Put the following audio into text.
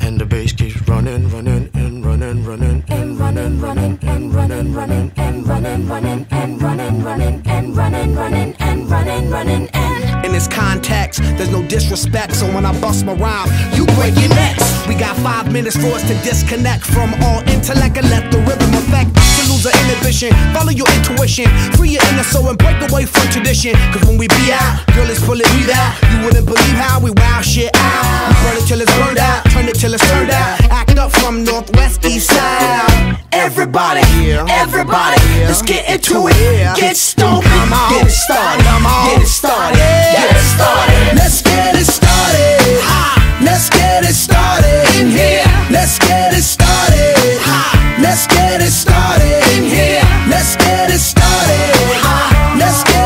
And the bass keeps running, running, and running, running, and running, running, and running, running, and running, running, and running, running, and running, running, and running, running, and In this context, there's no disrespect, so when I bust my rhyme, you break your necks. We got five minutes for us to disconnect from all intellect and let the rhythm affect. Lose our inhibition, follow your intuition, free your inner soul and break away from tradition. Cause when we be out, girl, it's pulling me out. You wouldn't believe Burn it till it's burned out, turn it till it's turned out. Act up from northwest, east side. Everybody, everybody, let's get into it. Get stoned. Come on. get it started, Come on. get it started, get it started. Let's get it started. Let's get it started in here. Let's get it started. Let's get it started in here. Let's get it started. Let's get